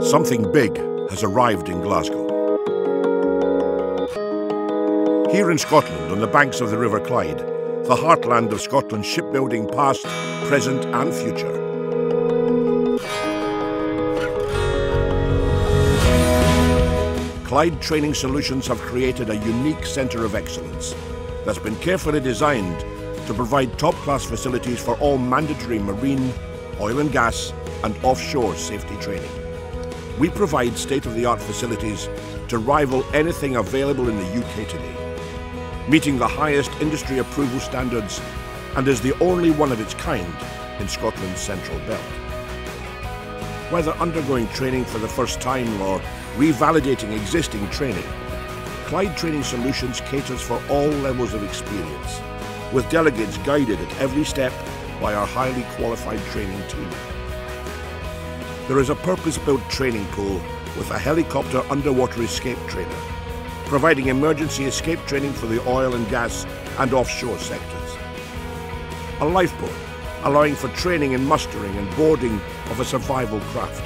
Something big has arrived in Glasgow. Here in Scotland, on the banks of the River Clyde, the heartland of Scotland's shipbuilding past, present, and future. Clyde Training Solutions have created a unique centre of excellence that's been carefully designed to provide top class facilities for all mandatory marine, oil and gas, and offshore safety training. We provide state of the art facilities to rival anything available in the UK today, meeting the highest industry approval standards and is the only one of its kind in Scotland's Central Belt. Whether undergoing training for the first time or revalidating existing training, Clyde Training Solutions caters for all levels of experience, with delegates guided at every step by our highly qualified training team. There is a purpose-built training pool with a helicopter underwater escape trainer, providing emergency escape training for the oil and gas and offshore sectors. A lifeboat, allowing for training in mustering and boarding of a survival craft.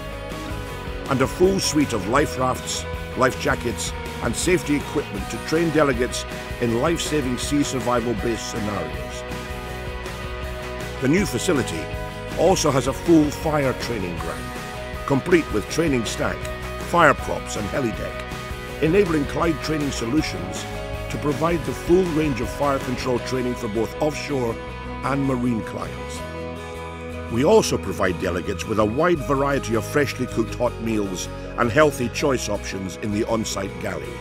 And a full suite of life rafts, life jackets, and safety equipment to train delegates in life-saving sea survival-based scenarios. The new facility also has a full fire training ground complete with training stack, fire props and helideck, enabling Clyde Training Solutions to provide the full range of fire control training for both offshore and marine clients. We also provide delegates with a wide variety of freshly cooked hot meals and healthy choice options in the on-site galley.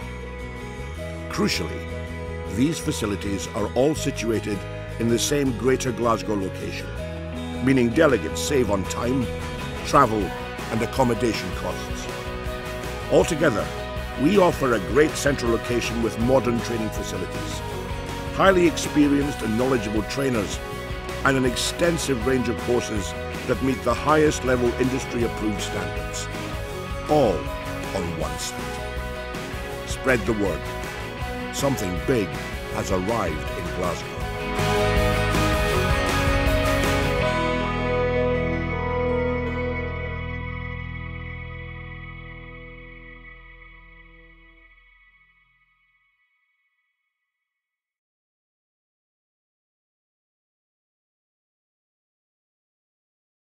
Crucially, these facilities are all situated in the same Greater Glasgow location, meaning delegates save on time, travel and accommodation costs. Altogether, we offer a great central location with modern training facilities, highly experienced and knowledgeable trainers, and an extensive range of courses that meet the highest level industry approved standards. All on one site. Spread the word. Something big has arrived in Glasgow.